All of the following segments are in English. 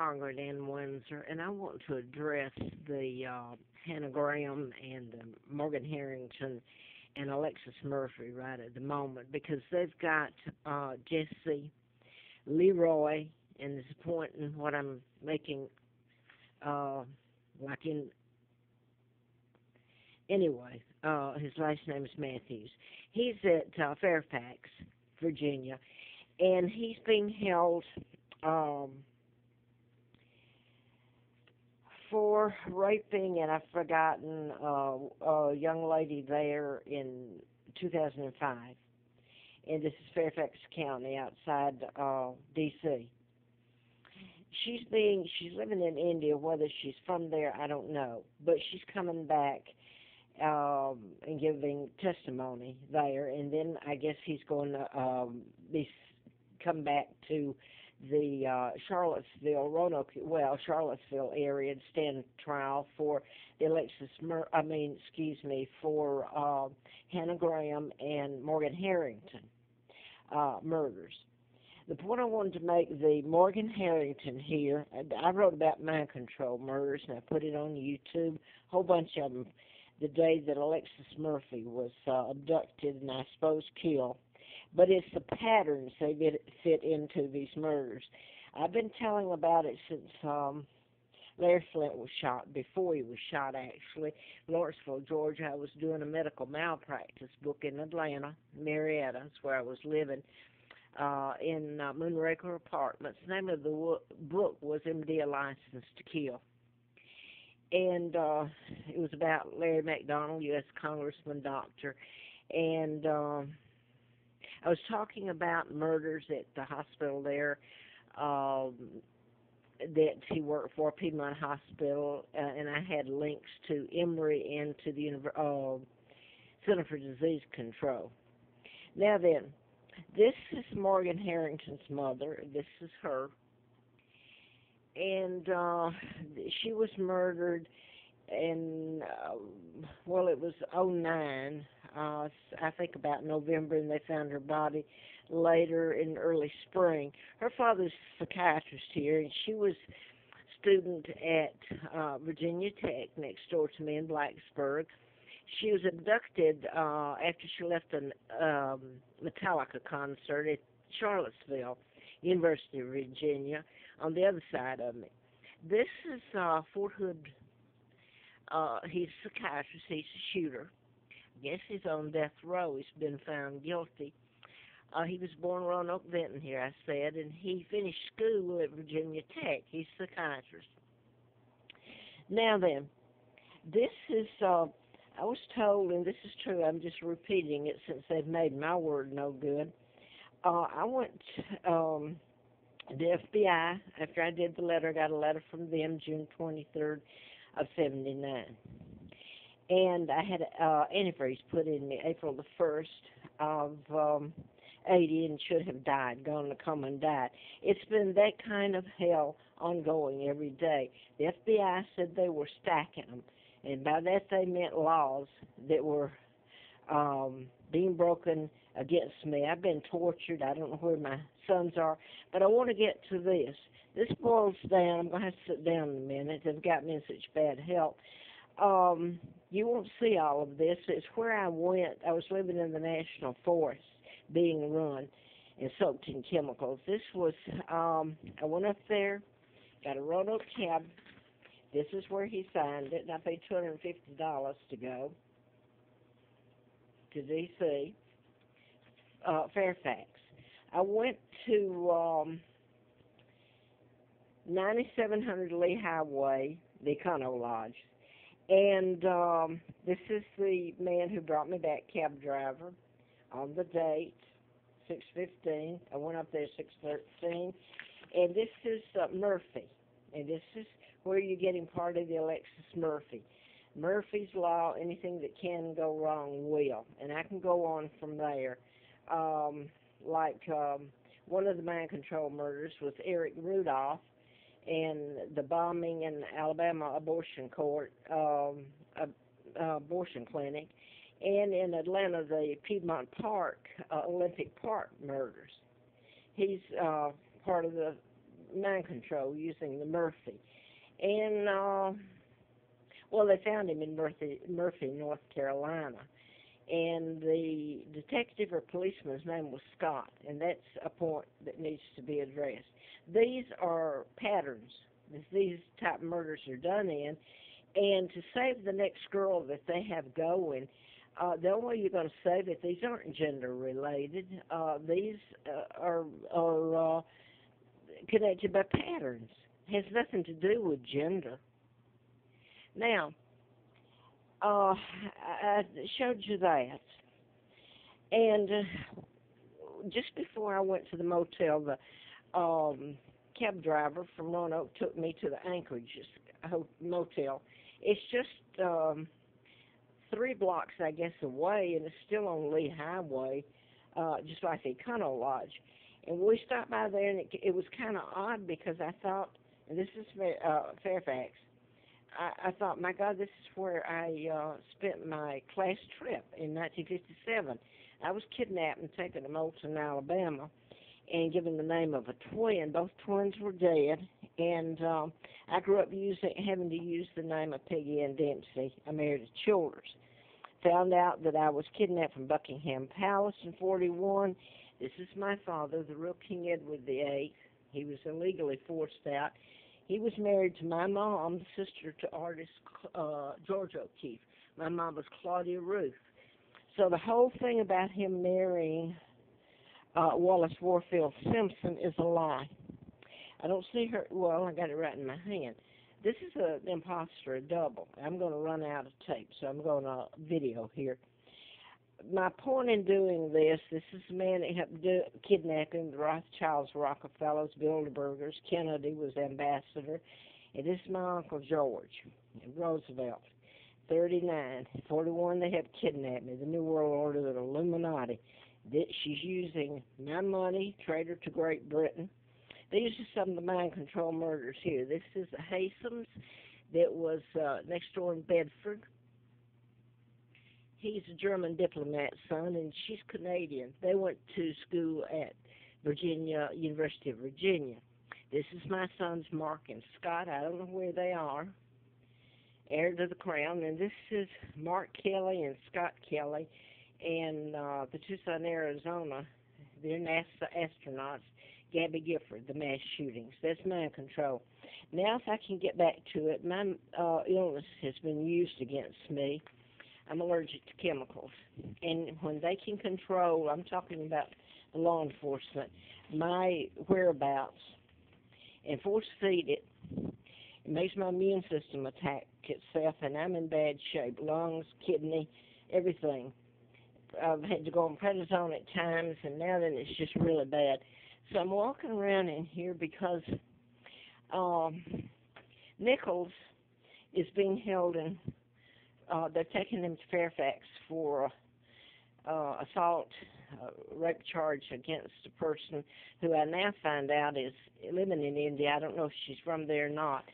Margaret in Windsor, and I want to address the uh, Hannah Graham and uh, Morgan Harrington and Alexis Murphy right at the moment because they've got uh, Jesse Leroy, and is pointing what I'm making, uh, like in. Anyway, uh, his last name is Matthews. He's at uh, Fairfax, Virginia, and he's being held um, for raping, and I've forgotten uh, a young lady there in 2005. And this is Fairfax County outside uh, D.C. She's being she's living in India. Whether she's from there, I don't know. But she's coming back um, and giving testimony there, and then I guess he's going to um, be come back to the uh, Charlottesville, Roanoke, well, Charlottesville area to stand trial for the Alexis, Mur- I mean, excuse me, for uh, Hannah Graham and Morgan Harrington uh, murders. The point I wanted to make, the Morgan Harrington here, I wrote about mind control murders and I put it on YouTube, a whole bunch of them, the day that Alexis Murphy was uh, abducted and I suppose killed but it's the patterns they get, fit into these murders. I've been telling about it since um, Larry Flynt was shot, before he was shot actually, Lawrenceville, Georgia. I was doing a medical malpractice book in Atlanta, Marietta, where I was living, uh, in uh, Moonraker Apartments. The name of the book was MD A License to Kill. And uh, it was about Larry McDonald, U.S. Congressman, doctor, and... Uh, I was talking about murders at the hospital there um, that he worked for, Piedmont Hospital, uh, and I had links to Emory and to the uh, Center for Disease Control. Now then, this is Morgan Harrington's mother. This is her. And uh, she was murdered in, uh, well, it was '09 uh, I think about November, and they found her body later in early spring. Her father's a psychiatrist here, and she was student at uh, Virginia Tech next door to me in Blacksburg. She was abducted uh, after she left a um, Metallica concert at Charlottesville, University of Virginia, on the other side of me. This is uh, Fort Hood. Uh, he's a psychiatrist. He's a shooter guess he's on death row. He's been found guilty. Uh, he was born Roanoke Benton here, I said, and he finished school at Virginia Tech. He's a psychiatrist. Now then, this is, uh, I was told, and this is true, I'm just repeating it since they've made my word no good. Uh, I went to um, the FBI after I did the letter, I got a letter from them June 23rd of 79 and I had uh, antifreeze put in me April the first of um, 80 and should have died, gone to come and died. It's been that kind of hell ongoing every day. The FBI said they were stacking them, and by that they meant laws that were um, being broken against me. I've been tortured. I don't know where my sons are, but I want to get to this. This boils down. I'm going to have to sit down in a minute. They've got me in such bad health. Um, you won't see all of this. It's where I went. I was living in the national forest, being run and soaked in chemicals. This was, um, I went up there, got a Roanoke cab. This is where he signed it, and I paid $250 to go to D.C., uh, Fairfax. I went to um, 9700 Lee Highway, the Econo Lodge. And um, this is the man who brought me back, cab driver, on the date, 6:15. I went up there 6:13, and this is uh, Murphy, and this is where you're getting part of the Alexis Murphy. Murphy's Law, anything that can go wrong will, and I can go on from there. Um, like um, one of the mind control murders was Eric Rudolph, and the bombing in the Alabama abortion court, um, uh, abortion clinic, and in Atlanta the Piedmont Park uh, Olympic Park murders. He's uh, part of the mind control using the Murphy, and uh, well, they found him in Murphy, Murphy, North Carolina, and the detective or policeman's name was Scott, and that's a point that needs to be addressed. These are patterns that these type murders are done in, and to save the next girl that they have going, uh, the only way you're going to save it, these aren't gender related. Uh, these uh, are are uh, connected by patterns. It Has nothing to do with gender. Now, uh, I showed you that, and uh, just before I went to the motel, the um, cab driver from Roanoke took me to the Anchorage motel. It's just um, three blocks, I guess, away, and it's still on Lee Highway, uh, just like the Econo Lodge. And we stopped by there, and it, it was kind of odd because I thought, and this is uh, Fairfax, I, I thought, my God, this is where I uh, spent my class trip in 1957. I was kidnapped and taken to Moulton, Alabama, and given the name of a twin. Both twins were dead, and um, I grew up using having to use the name of Peggy Ann Dempsey. I married a Childers. Found out that I was kidnapped from Buckingham Palace in 41. This is my father, the real King Edward VIII. He was illegally forced out. He was married to my mom, sister to artist uh, George O'Keeffe. My mom was Claudia Ruth. So the whole thing about him marrying uh, Wallis Warfield Simpson is a lie. I don't see her. Well, I got it right in my hand. This is a, an imposter, a double. I'm going to run out of tape, so I'm going to video here. My point in doing this, this is the man that helped do, kidnapping the Rothschilds, Rockefellers, Bilderbergers. Kennedy was ambassador. And this is my Uncle George, Roosevelt. 39. 41, they helped kidnap me. The New World Order, the Illuminati. She's using my money, traitor to Great Britain. These are some of the mind control murders here. This is the Haysoms that was uh, next door in Bedford. He's a German diplomat's son, and she's Canadian. They went to school at Virginia, University of Virginia. This is my sons, Mark and Scott. I don't know where they are. Heir to the crown. And this is Mark Kelly and Scott Kelly and uh, the Tucson, Arizona. They're NASA astronauts. Gabby Gifford, the mass shootings. That's mind control. Now, if I can get back to it, my uh, illness has been used against me. I'm allergic to chemicals. And when they can control, I'm talking about the law enforcement, my whereabouts and force feed it, it makes my immune system attack itself, and I'm in bad shape lungs, kidney, everything. I've had to go on prednisone at times, and now then it's just really bad. So I'm walking around in here because um, Nichols is being held in. Uh, they're taking them to Fairfax for uh, assault, uh, rape charge against a person who I now find out is living in India. I don't know if she's from there or not.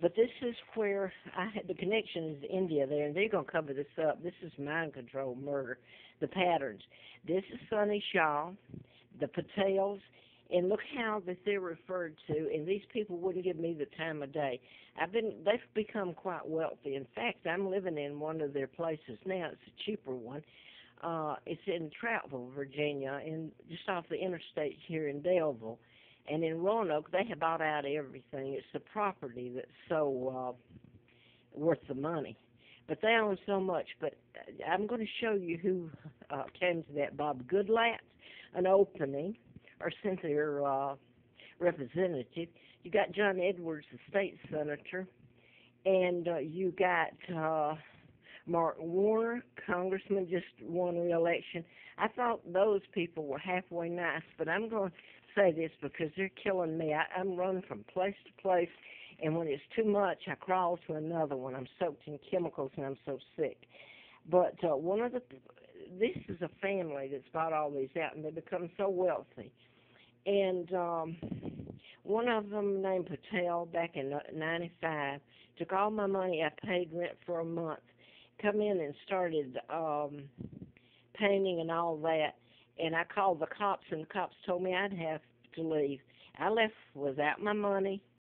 But this is where I had the connection is India there, and they're going to cover this up. This is mind control murder, the patterns. This is Sunny Shaw, the Patels, and look how that they're referred to. And these people wouldn't give me the time of day. I've been they've become quite wealthy. In fact, I'm living in one of their places now. It's a cheaper one. Uh, it's in Troutville, Virginia, and just off the interstate here in Daleville. And in Roanoke, they have bought out everything. It's the property that's so uh, worth the money. But they own so much. But I'm going to show you who uh, came to that. Bob Goodlatte, an opening or sent their uh, representative. You got John Edwards, the state senator, and uh, you got uh, Mark Warner, congressman, just won re-election. I thought those people were halfway nice, but I'm going to say this because they're killing me. I, I'm running from place to place, and when it's too much, I crawl to another one. I'm soaked in chemicals, and I'm so sick. But uh, one of the this is a family that's bought all these out, and they become so wealthy and um, one of them named Patel back in '95 took all my money. I paid rent for a month, come in and started um, painting and all that. And I called the cops, and the cops told me I'd have to leave. I left without my money,